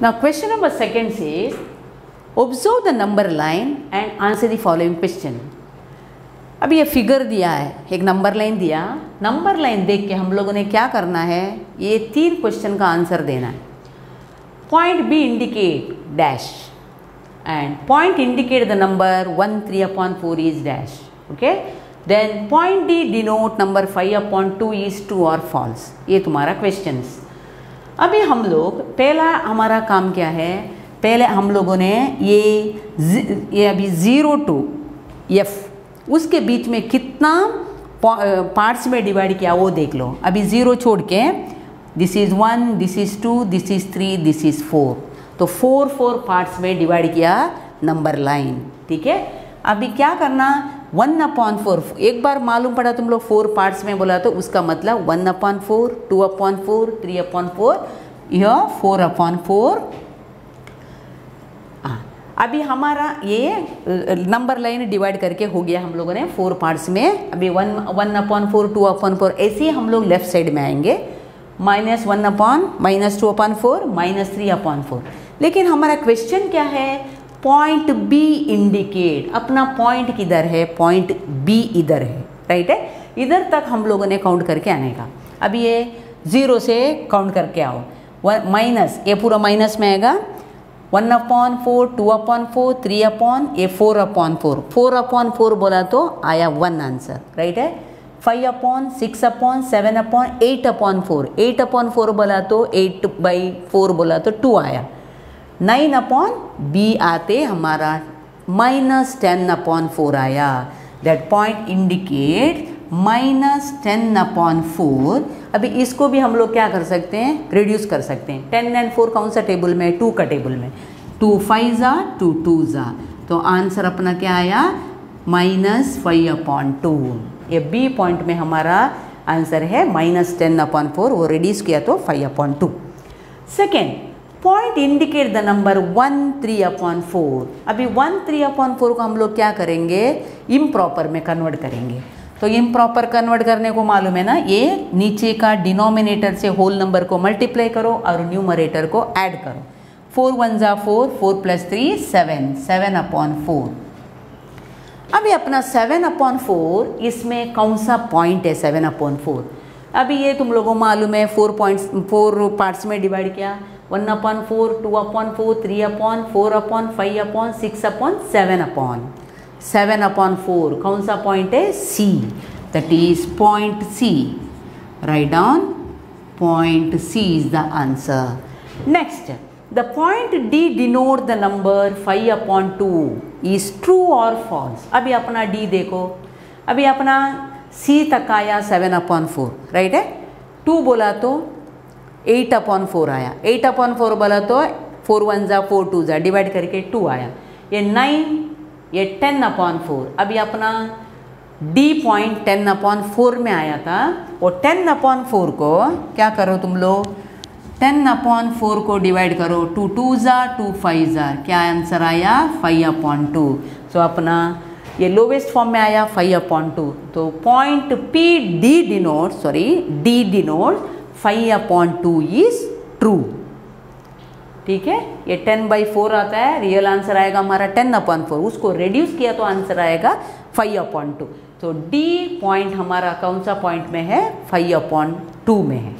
Now question number second says, observe the number line and answer the following question. अभी ये figure दिया है एक नंबर लाइन दिया। नंबर लाइन देख के हम लोगों ने क्या करना है? ये तीन क्वेश्चन का आंसर देना है। Point B indicate dash and point indicate the number one three upon four is dash okay then point D denote number five upon two is true और फॉल्स ये तुम्हारा क्वेश्चंस अभी हम लोग, पहला हमारा काम क्या है? पहले हम लोगों ने ये ये अभी ज़ीरो टू एफ़ उसके बीच में कितना पार्ट्स में डिवाइड किया वो देख लो। अभी ज़ीरो छोड़ के this is one this is two this is three this is four तो फोर फोर पार्ट्स में डिवाइड किया नंबर लाइन ठीक है? अभी क्या करना वन अपॉन फोर एक बार मालूम पड़ा तुम लोग फोर पार्ट्स में बोला तो उसका मतलब one upon four two upon four three upon four यह फोर अपॉन फोर अभी हमारा ये नंबर लाइन डिवाइड करके हो गया हम लोगों ने फोर पार्ट्स में. अभी one one upon four two upon four ऐसे ही हम लोग लेफ़्ट साइड में आएँगे. Minus one upon minus two upon four minus three upon four लेकिन हमारा क्वेश्चन क्या है? पॉइंट बी इंडिकेट अपना पॉइंट किधर है? पॉइंट बी इधर है राइट है? इधर तक हम लोगों ने काउंट करके आने का। अब ये ज़ीरो से काउंट करके आओ। माइनस ये पूरा माइनस में आएगा। One upon four two upon four three upon ये four upon four four upon four बोला तो आया वन आंसर राइट है? Five upon six upon seven upon eight upon four eight upon four बोला तो एट बाई फोर बोला तो to आया। नाइन अपॉन बी आते हमारा माइनस टेन अपॉन फोर आया। That point indicate minus ten upon four अभी इसको भी हम लोग क्या कर सकते हैं? रिड्यूस कर सकते हैं। टेन एंड फोर कौन सा टेबल में? टू का टेबल में। टू फाइव ज़ा टू टू ज़ा। तो आंसर अपना क्या आया? माइनस फाइव अपॉन टू ये बी पॉइंट में हमारा आंसर है माइनस टेन अपॉन फोर वो रिड्यूस किया तो five upon two second point indicate the number one three upon four अभी वन थ्री अपॉन फोर को हम लोग क्या करेंगे? इम्प्रॉपर में कन्वर्ट करेंगे। तो इम्प्रॉपर कन्वर्ट करने को मालूम है ना? ये नीचे का डिनोमिनेटर से होल नंबर को मल्टीप्लाई करो और न्यूमरेटर को ऐड करो। फोर वन ज़ा four four plus three seven seven upon four अभी अपना सेवन अपॉन फोर इसमें कौन सा पॉइंट है सेवन अपॉन फोर अभी ये तुम लोगों को मालूम है फोर पॉइंट्स फोर पार्ट्स में डिवाइड किया। One upon four two upon four three upon four upon five upon six upon seven upon seven upon four कौन सा पॉइंट है? C that is point C right down point C is the answer next the point D denote the number five upon two is true और false अभी अपना D देखो। अभी अपना C तक आया सेवन अपॉन फोर राइट है two बोला तो एट अपॉन फोर आया एट अपॉन फोर बोला तो फोर वन ज़ा फोर टू ज़ा डिवाइड करके टू आया ये नाइन ये टेन अपॉन फोर अभी अपना D point ten upon four में आया था वो टेन अपॉन फोर को क्या करो तुम लोग टेन अपॉन फोर को डिवाइड करो टू टू ज़ा टू फाइव ज़ा क्या आंसर आया फाइव अपॉन टू सो अपना ये लोवेस्ट फॉर्म में आया फाइव अपॉन टू तो point P D denote sorry D denote five upon two is true ठीक है? ये टेन बाई फोर आता है रियल आंसर आएगा हमारा टेन अपॉन फोर उसको रिड्यूस किया तो आंसर आएगा फाइव अपॉन टू तो डी पॉइंट हमारा कौन सा पॉइंट में है? फाइव अपॉन टू में है.